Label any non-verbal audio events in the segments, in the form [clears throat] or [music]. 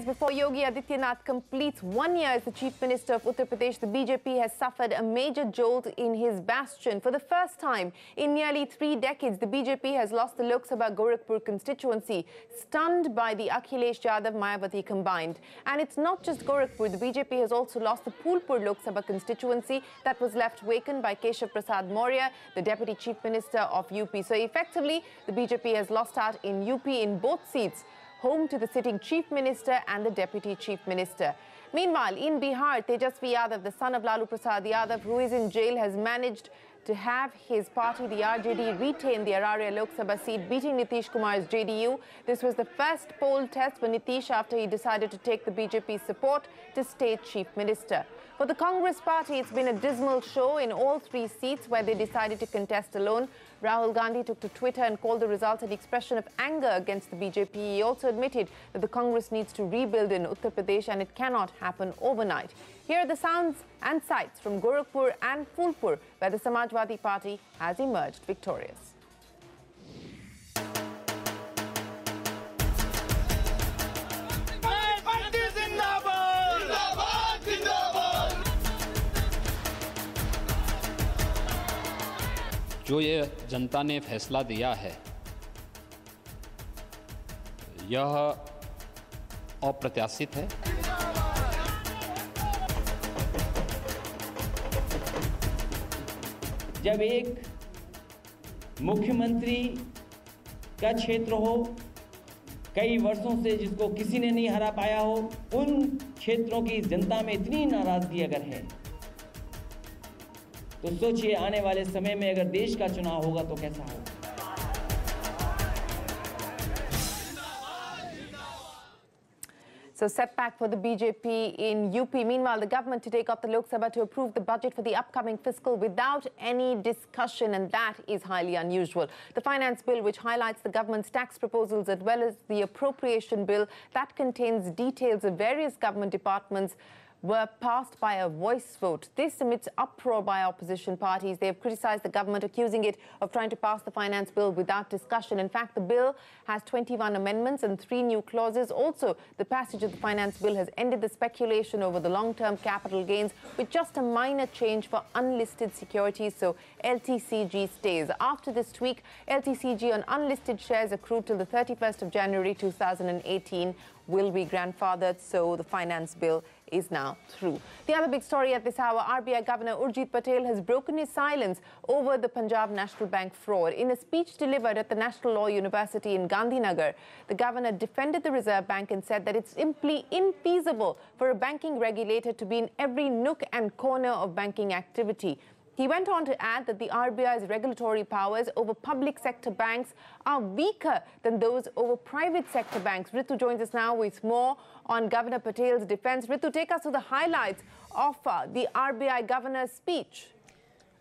Days before Yogi Adityanath completes one year as the Chief Minister of Uttar Pradesh, the BJP has suffered a major jolt in his bastion. For the first time in nearly three decades, the BJP has lost the Lok Sabha Gorakhpur constituency, stunned by the Akhilesh Yadav Mayawati combined. And it's not just Gorakhpur, the BJP has also lost the Phulpur Lok Sabha constituency that was left vacant by Keshav Prasad Maurya, the Deputy Chief Minister of UP. So effectively, the BJP has lost out in UP in both seats home to the sitting Chief Minister and the Deputy Chief Minister. Meanwhile, in Bihar, Tejasvi Yadav, the son of Lalu Prasad Yadav, who is in jail, has managed to have his party, the RJD, retain the Araria Lok Sabha seat, beating Nitish Kumar's JDU. This was the first poll test for Nitish after he decided to take the BJP support to state chief minister. For the Congress party, it's been a dismal show in all three seats where they decided to contest alone. Rahul Gandhi took to Twitter and called the results an expression of anger against the BJP. He also admitted that the Congress needs to rebuild in Uttar Pradesh and it cannot happen overnight. Here are the sounds and sights from Gorakhpur and Phulpur, where the Samajwadi Party has emerged victorious. जो ये जनता ने फैसला दिया है, यह अप्रत्याशित है। जब एक मुख्यमंत्री का क्षेत्र हो, कई वर्षों से जिसको किसी ने नहीं हरा पाया हो, उन क्षेत्रों की जनता में इतनी नाराज़गी अगर है तो सोचिए आने वाले समय में अगर देश का चुनाव होगा तो कैसा होगा So setback for the BJP in UP. Meanwhile, the government today got the Lok Sabha to approve the budget for the upcoming fiscal without any discussion, and that is highly unusual. The finance bill, which highlights the government's tax proposals as well as the appropriation bill that contains details of various government departments were passed by a voice vote. This amidst uproar by opposition parties. They have criticized the government, accusing it of trying to pass the finance bill without discussion. In fact, the bill has 21 amendments and three new clauses. Also, the passage of the finance bill has ended the speculation over the long-term capital gains with just a minor change for unlisted securities. So LTCG stays. After this tweak, LTCG on unlisted shares accrued till the 31st of January 2018 will be grandfathered. So the finance bill is now through. The other big story at this hour, RBI Governor Urjit Patel has broken his silence over the Punjab National Bank fraud. In a speech delivered at the National Law University in Gandhinagar, the governor defended the Reserve Bank and said that it's simply infeasible for a banking regulator to be in every nook and corner of banking activity. He went on to add that the RBI's regulatory powers over public sector banks are weaker than those over private sector banks. Ritu joins us now with more on Governor Patel's defense. Ritu, take us to the highlights of uh, the RBI governor's speech.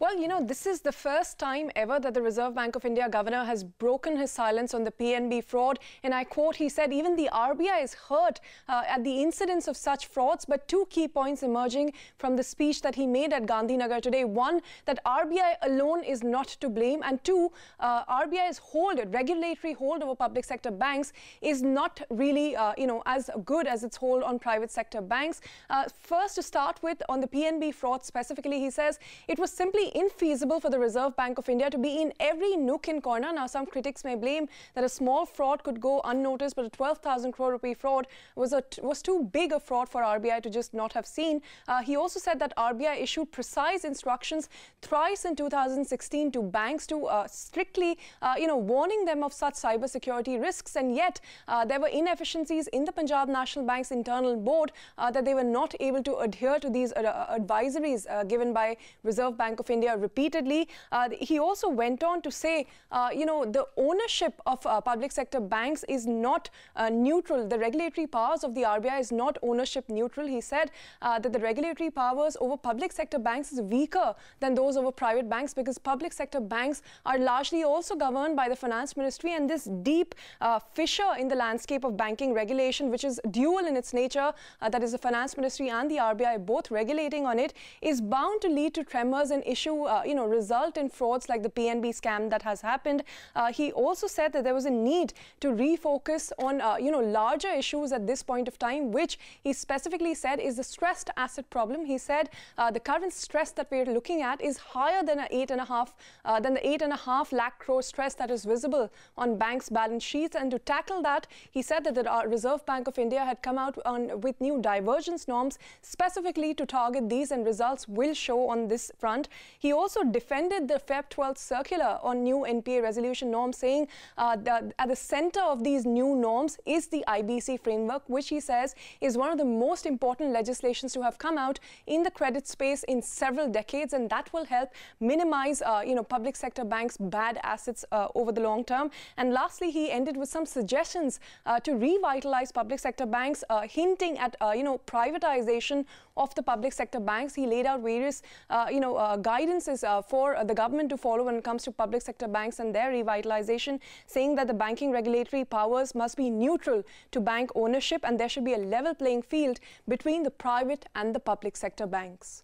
Well, you know, this is the first time ever that the Reserve Bank of India governor has broken his silence on the PNB fraud. And I quote, he said, even the RBI is hurt uh, at the incidence of such frauds. But two key points emerging from the speech that he made at Gandhinagar today. One, that RBI alone is not to blame. And two, uh, RBI's hold, regulatory hold over public sector banks is not really, uh, you know, as good as its hold on private sector banks. Uh, first, to start with, on the PNB fraud specifically, he says it was simply infeasible for the Reserve Bank of India to be in every nook and corner. Now, some critics may blame that a small fraud could go unnoticed, but a 12,000 crore rupee fraud was, a, was too big a fraud for RBI to just not have seen. Uh, he also said that RBI issued precise instructions thrice in 2016 to banks to uh, strictly, uh, you know, warning them of such cybersecurity risks. And yet, uh, there were inefficiencies in the Punjab National Bank's internal board uh, that they were not able to adhere to these uh, advisories given by Reserve Bank of India repeatedly. Uh, he also went on to say, uh, you know, the ownership of uh, public sector banks is not uh, neutral. The regulatory powers of the RBI is not ownership neutral. He said uh, that the regulatory powers over public sector banks is weaker than those over private banks because public sector banks are largely also governed by the finance ministry and this deep uh, fissure in the landscape of banking regulation, which is dual in its nature, that is the finance ministry and the RBI both regulating on it, is bound to lead to tremors and issues issue, uh, you know, result in frauds like the PNB scam that has happened. Uh, he also said that there was a need to refocus on, uh, you know, larger issues at this point of time, which he specifically said is the stressed asset problem. He said uh, the current stress that we're looking at is higher than eight and a half, uh, than the eight and a half lakh crore stress that is visible on banks' balance sheets. And to tackle that, he said that the Reserve Bank of India had come out on, with new divergence norms specifically to target these, and results will show on this front. He also defended the Feb 12th circular on new NPA resolution norms, saying uh, that at the center of these new norms is the IBC framework, which he says is one of the most important legislations to have come out in the credit space in several decades, and that will help minimize, uh, you know, public sector banks' bad assets uh, over the long term. And lastly, he ended with some suggestions uh, to revitalize public sector banks, uh, hinting at, uh, you know, privatization of the public sector banks. He laid out various, you know, uh, guidances uh, for the government to follow when it comes to public sector banks and their revitalization, saying that the banking regulatory powers must be neutral to bank ownership and there should be a level playing field between the private and the public sector banks.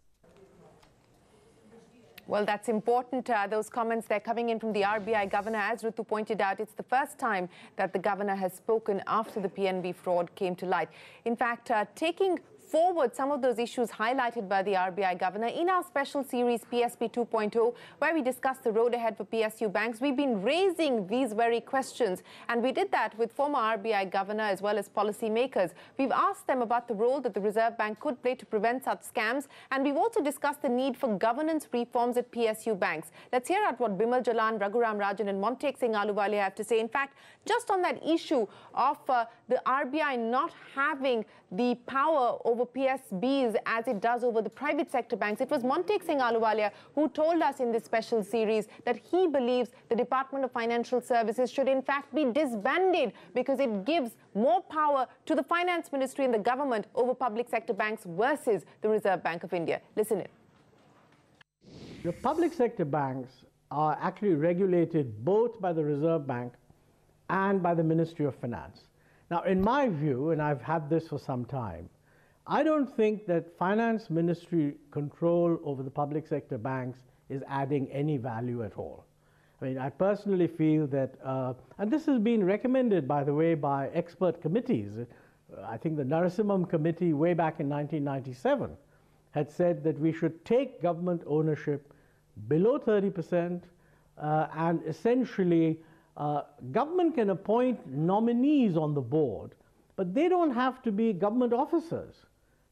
Well, that's important. Uh, those comments, they're coming in from the RBI governor. As Ritu pointed out, it's the first time that the governor has spoken after the PNB fraud came to light. In fact, uh, taking forward some of those issues highlighted by the RBI governor in our special series PSB 2.0, where we discuss the road ahead for PSU banks. We've been raising these very questions, and we did that with former RBI governor as well as policymakers. We've asked them about the role that the Reserve Bank could play to prevent such scams, and we've also discussed the need for governance reforms at PSU banks. Let's hear out what Bimal Jalan, Raghuram Rajan, and Montek Singh Ahluwalia have to say. In fact, just on that issue of uh, the RBI not having the power over PSBs as it does over the private sector banks. It was Montek Singh Ahluwalia who told us in this special series that he believes the Department of Financial Services should in fact be disbanded because it gives more power to the finance ministry and the government over public sector banks versus the Reserve Bank of India. Listen in. The public sector banks are actually regulated both by the Reserve Bank and by the Ministry of Finance. Now, in my view, and I've had this for some time, I don't think that finance ministry control over the public sector banks is adding any value at all. I mean, I personally feel that, uh, and this has been recommended, by the way, by expert committees. I think the Narasimham Committee, way back in 1997, had said that we should take government ownership below 30 percent uh, and essentially uh, government can appoint nominees on the board, but they don't have to be government officers.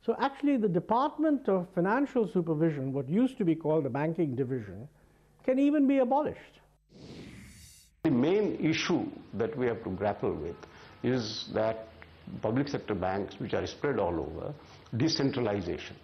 So actually the Department of Financial Supervision, what used to be called the banking division, can even be abolished. The main issue that we have to grapple with is that public sector banks, which are spread all over, decentralization.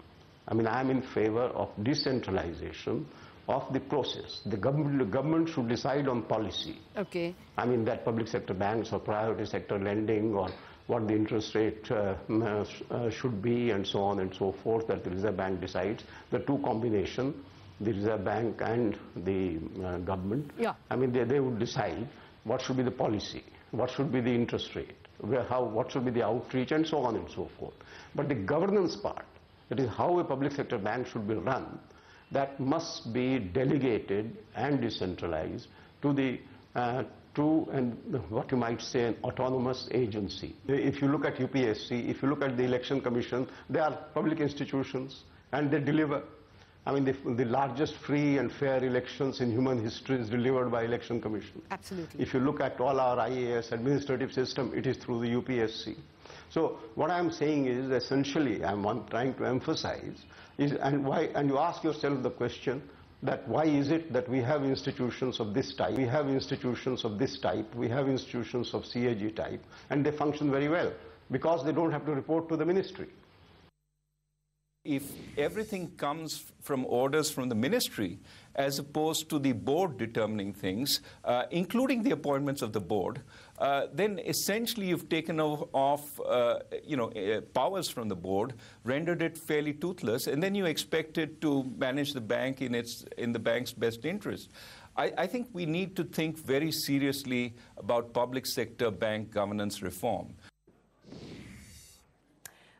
I mean, I'm in favor of decentralization of the process. The government, the government should decide on policy. Okay. I mean that public sector banks or priority sector lending or what the interest rate uh, uh, uh, should be and so on and so forth that the Reserve Bank decides. The two combination, the Reserve Bank and the uh, government, yeah. I mean they, they would decide what should be the policy, what should be the interest rate, where, how, what should be the outreach and so on and so forth. But the governance part, that is how a public sector bank should be run, that must be delegated and decentralized to the uh, to and what you might say an autonomous agency. If you look at UPSC, if you look at the election commission, they are public institutions and they deliver. I mean, the, the largest free and fair elections in human history is delivered by election commission. Absolutely. If you look at all our IAS administrative system, it is through the UPSC. So what I'm saying is essentially, I'm trying to emphasize, is, and, why, and you ask yourself the question, that why is it that we have institutions of this type, we have institutions of this type, we have institutions of CAG type, and they function very well, because they don't have to report to the ministry. If everything comes from orders from the ministry, as opposed to the board determining things, uh, including the appointments of the board, uh, then essentially you've taken off, uh, you know, uh, powers from the board, rendered it fairly toothless, and then you expect it to manage the bank in its in the bank's best interest. I, I think we need to think very seriously about public sector bank governance reform.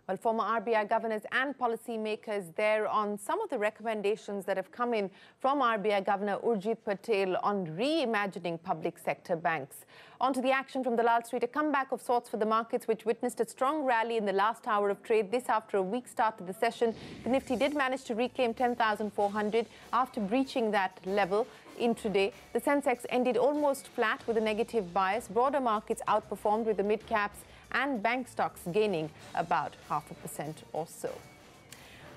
Well, former RBI governors and policymakers there on some of the recommendations that have come in from RBI Governor Urjit Patel on reimagining public sector banks. On to the action from the Dalal Street, a comeback of sorts for the markets, which witnessed a strong rally in the last hour of trade. This after a weak start to the session. The Nifty did manage to reclaim 10,400 after breaching that level intraday. The Sensex ended almost flat with a negative bias. Broader markets outperformed with the mid caps and bank stocks gaining about half a percent or so.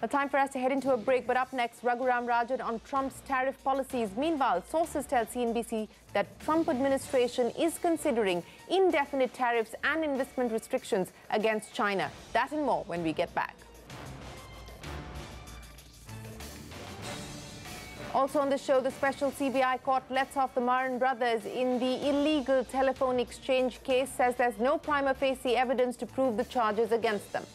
Now, time for us to head into a break, but up next, Raghuram Rajan on Trump's tariff policies. Meanwhile, sources tell CNBC that Trump administration is considering indefinite tariffs and investment restrictions against China. That and more when we get back. Also on the show, the special CBI court lets off the Maran brothers in the illegal telephone exchange case, says there's no prima facie evidence to prove the charges against them.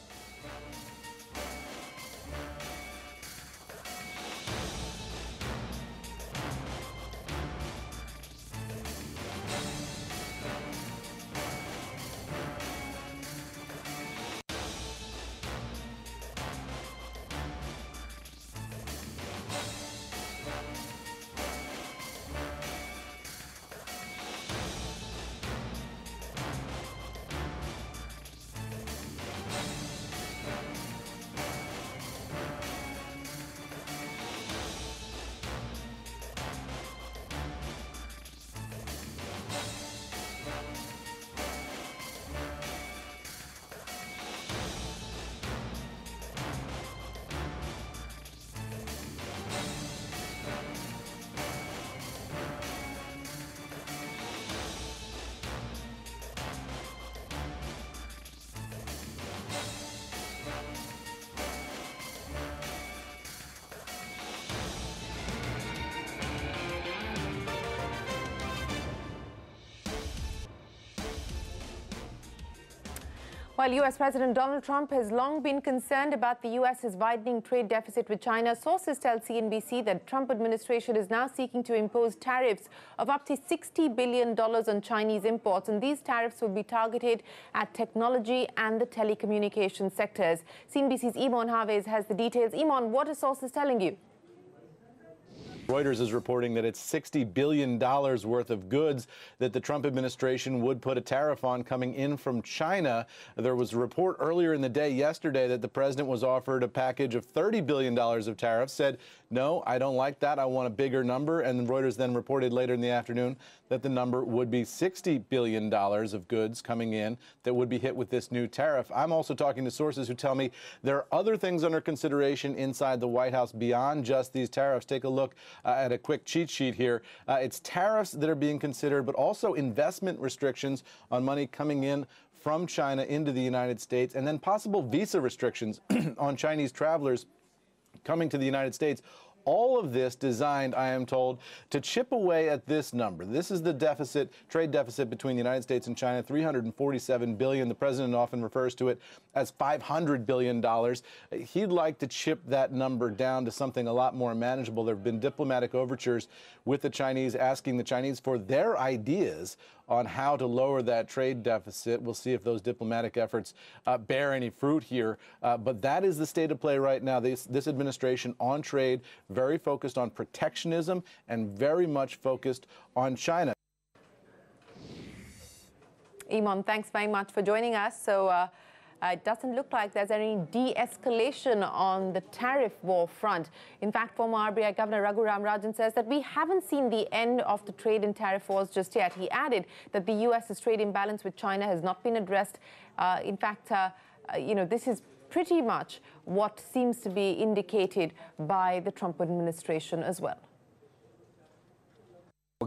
While US President Donald Trump has long been concerned about the US's widening trade deficit with China, sources tell CNBC that Trump administration is now seeking to impose tariffs of up to $60 billion on Chinese imports. And these tariffs will be targeted at technology and the telecommunications sectors. CNBC's Eamon Javers has the details. Eamon, what are sources telling you? Reuters is reporting that it's $60 billion worth of goods that the Trump administration would put a tariff on coming in from China. There was a report earlier in the day yesterday that the president was offered a package of $30 billion of tariffs, said, no, I don't like that. I want a bigger number. And Reuters then reported later in the afternoon that the number would be $60 billion of goods coming in that would be hit with this new tariff. I'm also talking to sources who tell me there are other things under consideration inside the White House beyond just these tariffs. Take a look at a quick cheat sheet here. Uh, it's tariffs that are being considered, but also investment restrictions on money coming in from China into the United States, and then possible visa restrictions [clears throat] on Chinese travelers coming to the United States all of this designed, I am told, to chip away at this number. This is the deficit, trade deficit between the United States and China, 347 billion. The president often refers to it as 500 billion dollars. He'd like to chip that number down to something a lot more manageable. There have been diplomatic overtures with the Chinese asking the Chinese for their ideas on how to lower that trade deficit. We'll see if those diplomatic efforts uh, bear any fruit here. Uh, but that is the state of play right now. This, this administration on trade, very focused on protectionism and very much focused on China. Eamon, thanks very much for joining us. So. Uh, it doesn't look like there's any de-escalation on the tariff war front. In fact, former RBI Governor Raghuram Rajan says that we haven't seen the end of the trade and tariff wars just yet. He added that the U.S.'s trade imbalance with China has not been addressed. Uh, in fact, uh, uh, you know, this is pretty much what seems to be indicated by the Trump administration as well.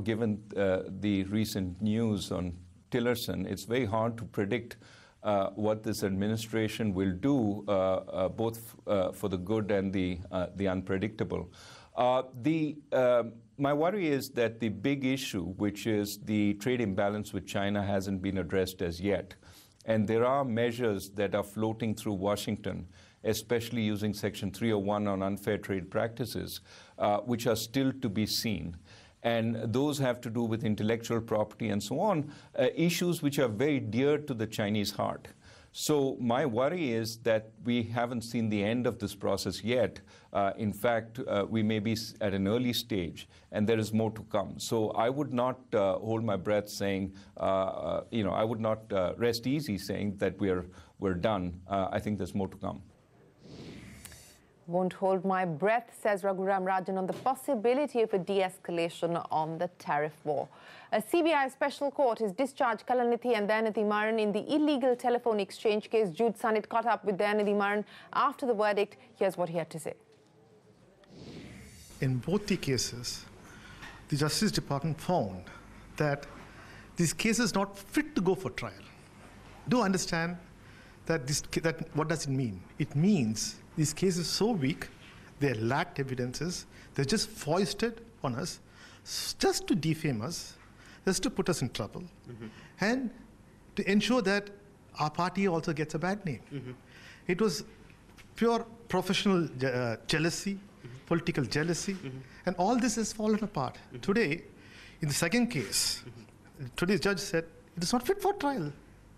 Given uh, the recent news on Tillerson, it's very hard to predict uh, what this administration will do, uh, uh, both uh, for the good and the, uh, the unpredictable. Uh, the, um, my worry is that the big issue, which is the trade imbalance with China, hasn't been addressed as yet. And there are measures that are floating through Washington, especially using Section 301 on unfair trade practices, which are still to be seen and those have to do with intellectual property and so on, uh, issues which are very dear to the Chinese heart. So my worry is that we haven't seen the end of this process yet. Uh, in fact, uh, we may be at an early stage, and there is more to come. So I would not uh, hold my breath saying, uh, uh, you know, I would not uh, rest easy saying that we're we're done. I think there's more to come. Won't hold my breath, says Raghuram Rajan, on the possibility of a de escalation on the tariff war. A CBI special court has discharged Kalanithi and Dayanidhi Maran in the illegal telephone exchange case. Jude Sannith caught up with Dayanidhi Maran after the verdict. Here's what he had to say. In both the cases, the Justice Department found that this case is not fit to go for trial. Do understand that, this, that what does it mean? It means this cases so weak, they lacked evidences, They're just foisted on us just to defame us, just to put us in trouble, mm-hmm. and to ensure that our party also gets a bad name. Mm-hmm. It was pure professional uh, jealousy, mm-hmm. political jealousy, mm-hmm. and all this has fallen apart. Mm-hmm. Today, in the second case, mm-hmm. today's judge said it is not fit for trial.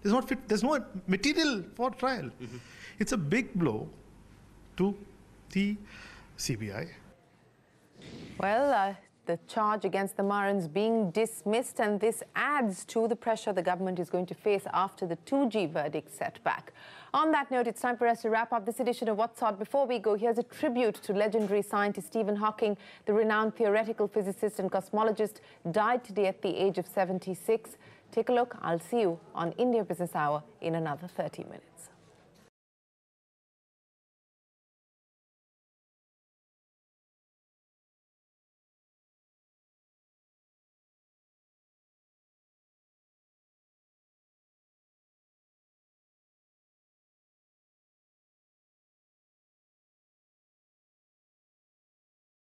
It's not fit, there's no material for trial. It's a big blow to the CBI. Well, uh, the charge against the Marans being dismissed, and this adds to the pressure the government is going to face after the 2G verdict setback. On that note, it's time for us to wrap up this edition of What's Hot. Before we go, here's a tribute to legendary scientist Stephen Hawking, the renowned theoretical physicist and cosmologist, died today at the age of 76. Take a look. I'll see you on India Business Hour in another 30 minutes.